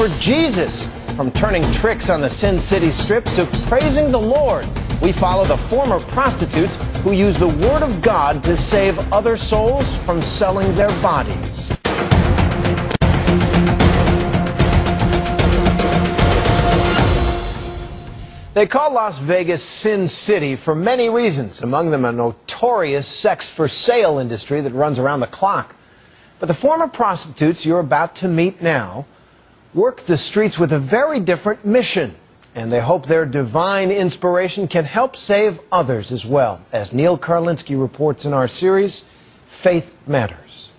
For Jesus. From turning tricks on the Sin City Strip to praising the Lord, we follow the former prostitutes who use the Word of God to save other souls from selling their bodies. They call Las Vegas Sin City for many reasons, among them a notorious sex for sale industry that runs around the clock. But the former prostitutes you're about to meet now work the streets with a very different mission, and they hope their divine inspiration can help save others as well, as Neil Karlinsky reports in our series, Faith Matters.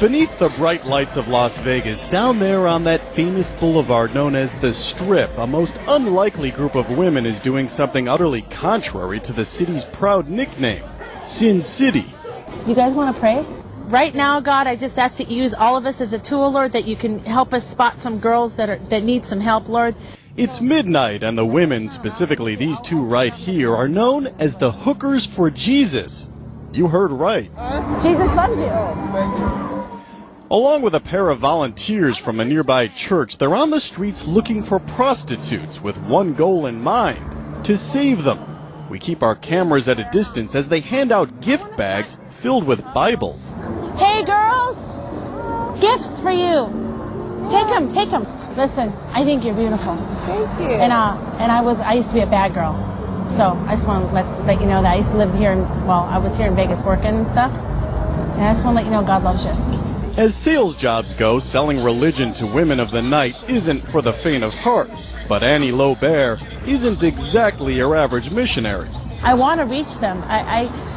Beneath the bright lights of Las Vegas, down there on that famous boulevard known as the Strip, a most unlikely group of women is doing something utterly contrary to the city's proud nickname, Sin City. You guys want to pray? Right now, God, I just ask that you use all of us as a tool, Lord, that you can help us spot some girls that are that need some help, Lord. It's midnight, and the women, specifically these two right here, are known as the Hookers for Jesus. You heard right. Jesus loves you. Along with a pair of volunteers from a nearby church, they're on the streets looking for prostitutes with one goal in mind to save them. We keep our cameras at a distance as they hand out gift bags filled with Bibles. Hey, girls! Gifts for you. Take them, take them. Listen, I think you're beautiful. Thank you. And uh, and I was, I used to be a bad girl. So I just want to let, let you know that I used to live here, in, well, I was here in Vegas working and stuff. And I just want to let you know God loves you. As sales jobs go, selling religion to women of the night isn't for the faint of heart. But Annie Lobert isn't exactly your average missionary. I want to reach them. I, I,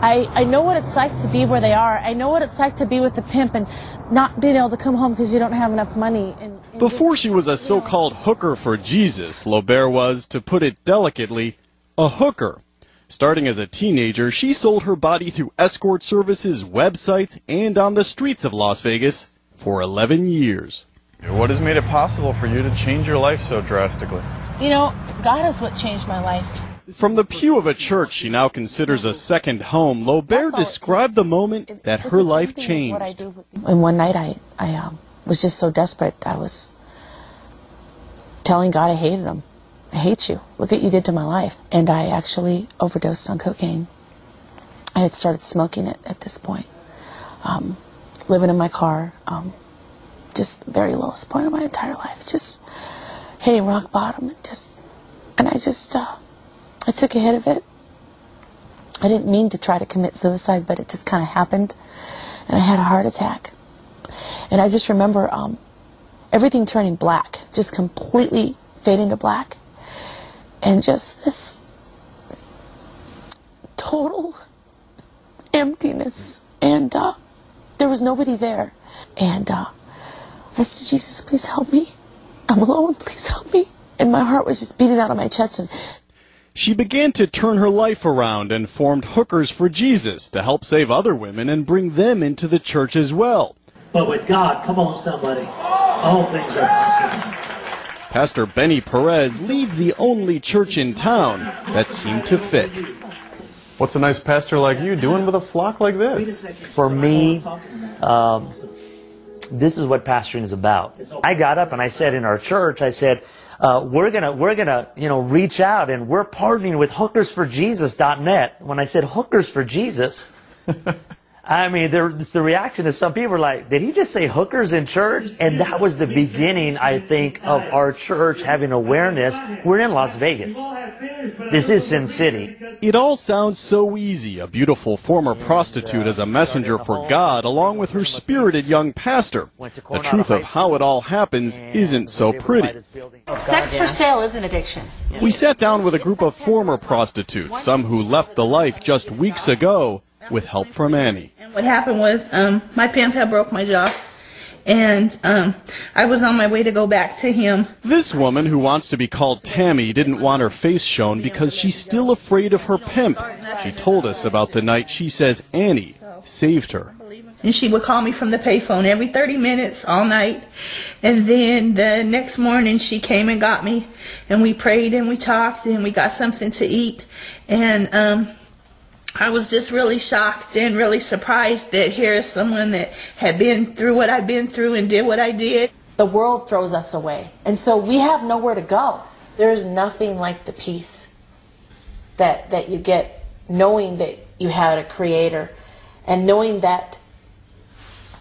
I, I know what it's like to be where they are. I know what it's like to be with the pimp and not being able to come home because you don't have enough money. And, and Before just- she was a so-called hooker for Jesus, Lobert was, to put it delicately, a hooker. Starting as a teenager, she sold her body through escort services, websites, and on the streets of Las Vegas for 11 years. What has made it possible for you to change your life so drastically? You know, God is what changed my life. From the pew of a church she now considers a second home, Lobert described the moment that her life changed. And one night I, I um, was just so desperate. I was telling God I hated him. I hate you. Look what you did to my life. And I actually overdosed on cocaine. I had started smoking it at this point. Um, living in my car. Um, just the very lowest point of my entire life. Just hitting rock bottom. and Just, and I just, uh, I took a hit of it. I didn't mean to try to commit suicide, but it just kind of happened. And I had a heart attack. And I just remember um, everything turning black, just completely fading to black. And just this total emptiness. And uh, there was nobody there. And uh, I said, Jesus, please help me. I'm alone. Please help me. And my heart was just beating out of my chest. And She began to turn her life around and formed Hookers for Jesus to help save other women and bring them into the church as well. But with God, come on, somebody, all things are possible. Pastor Benny Perez leads the only church in town that seemed to fit. What's a nice pastor like you doing with a flock like this? For me, um, this is what pastoring is about. I got up and I said in our church, I said, uh, we're gonna, we're gonna, you know, reach out and we're partnering with hookersforjesus.net. When I said hookers for Jesus, I mean, there, the reaction is some people are like, did he just say hookers in church? And that was the beginning, I think, of our church having awareness. We're in Las Vegas. This is Sin City. It all sounds so easy. A beautiful former prostitute as a messenger for God, along with her spirited young pastor. The truth of how it all happens isn't so pretty. Sex for sale is an addiction. We sat down with a group of former prostitutes, some who left the life just weeks ago, with help from Annie. And what happened was um, my pimp had broke my jaw, and um, I was on my way to go back to him. This woman, who wants to be called Tammy, didn't want her face shown because she's still afraid of her pimp. She told us about the night she says Annie saved her. And she would call me from the payphone every 30 minutes all night. And then the next morning she came and got me and we prayed and we talked and we got something to eat. And um, I was just really shocked and really surprised that here is someone that had been through what I've been through and did what I did. The world throws us away. And so we have nowhere to go. There is nothing like the peace that, that you get knowing that you had a creator and knowing that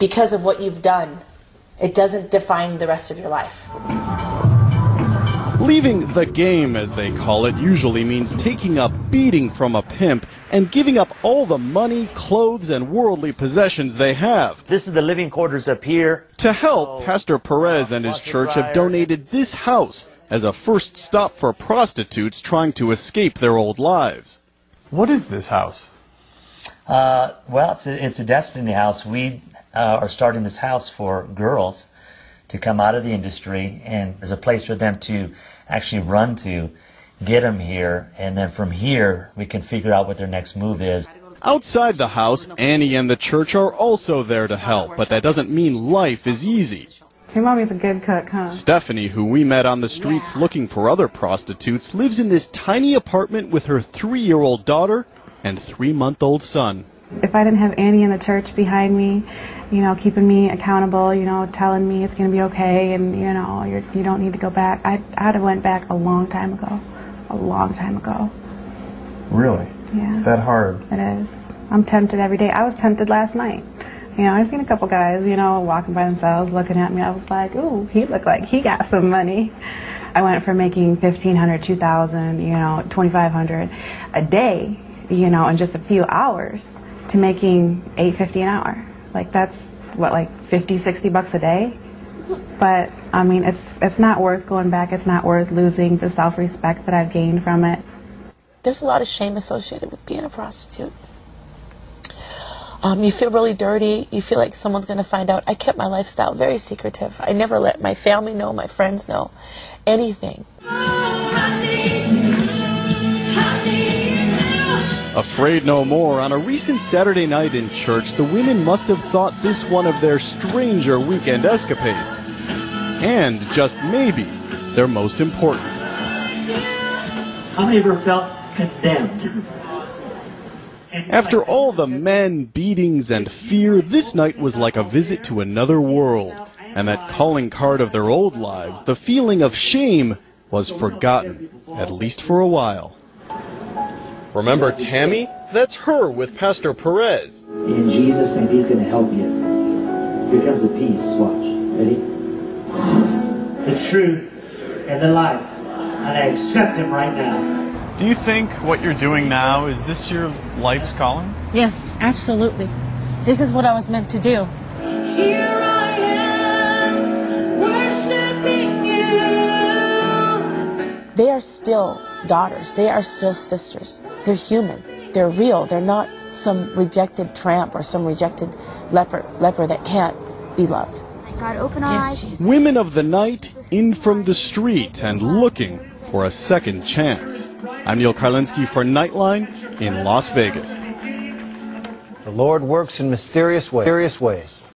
because of what you've done, it doesn't define the rest of your life. Leaving the game, as they call it, usually means taking a beating from a pimp and giving up all the money, clothes, and worldly possessions they have. This is the living quarters up here. To help, Pastor Perez and his church have donated this house as a first stop for prostitutes trying to escape their old lives. What is this house? Uh, well, it's a, it's a destiny house. We uh, are starting this house for girls to come out of the industry and as a place for them to actually run to, get them here, and then from here we can figure out what their next move is. Outside the house, Annie and the church are also there to help, but that doesn't mean life is easy. Your mommy's a good cook, huh? Stephanie, who we met on the streets looking for other prostitutes, lives in this tiny apartment with her three year old daughter and three month old son. If I didn't have Annie in the church behind me, you know, keeping me accountable, you know, telling me it's going to be okay and, you know, you're, you don't need to go back, I, I'd have went back a long time ago. A long time ago. Really? Yeah. It's that hard. It is. I'm tempted every day. I was tempted last night. You know, I seen a couple guys, you know, walking by themselves, looking at me. I was like, ooh, he looked like he got some money. I went from making 1500 2000 you know, 2500 a day, you know, in just a few hours to making 850 an hour. Like that's what like 50 60 bucks a day. But I mean, it's it's not worth going back. It's not worth losing the self-respect that I've gained from it. There's a lot of shame associated with being a prostitute. Um, you feel really dirty. You feel like someone's going to find out. I kept my lifestyle very secretive. I never let my family know, my friends know, anything. Afraid no more, on a recent Saturday night in church, the women must have thought this one of their stranger weekend escapades. And just maybe, their most important. How many ever felt condemned? After all the men, beatings, and fear, this night was like a visit to another world. And that calling card of their old lives, the feeling of shame, was forgotten, at least for a while. Remember Tammy? That's her with Pastor Perez. In Jesus' name, He's going to help you. Here comes the peace. Watch. Ready? The truth and the life. And I accept Him right now. Do you think what you're doing now is this your life's calling? Yes, absolutely. This is what I was meant to do. Here I am, worshiping you. They are still daughters. They are still sisters. They're human. They're real. They're not some rejected tramp or some rejected leper, leper that can't be loved. God, open our Yes, eyes. Women of the night in from the street and looking for a second chance. I'm Neil Karlinsky for Nightline in Las Vegas. The Lord works in mysterious ways. Mysterious ways.